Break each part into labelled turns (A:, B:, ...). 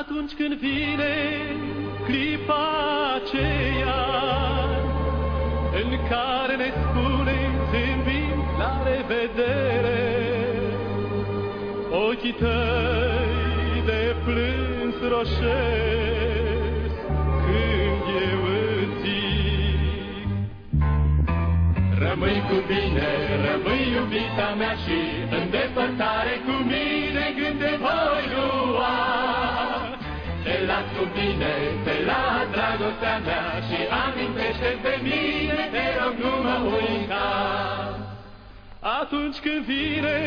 A: Atunci când vine clipa aceea în care ne spune zâmbind la revedere, ochii tăi de plâns roșesc când eu îți zic.
B: Rămâi cu bine, rămâi iubita mea și în depărtare cu mine când te voi lua. Te las cu bine, te las dragostea mea și amintește de mine, te rog nu mă uita.
A: Atunci când vine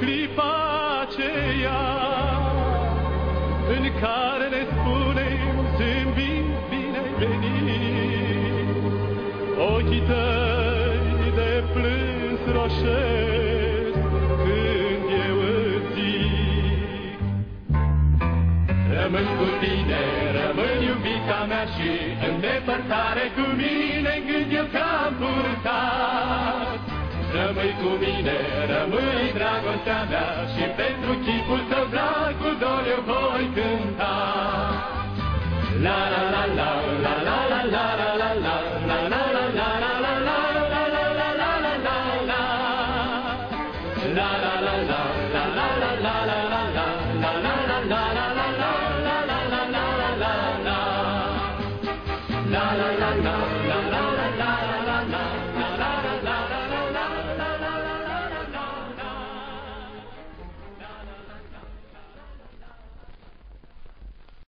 A: clipa aceea în care ne spunem zâmbind bine venit, ochii tăi de plâns roșesc când eu îți zic.
B: Rămân cu tine, rămân iubita mea și în depărtare cu mine când eu te-am purtat. Rămâi cu mine, rămâi dragostea mea Și pentru chipul tău drag cu dor eu voi cânta La la la la la la la la la la la la la La la la la